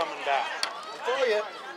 coming back. I tell you.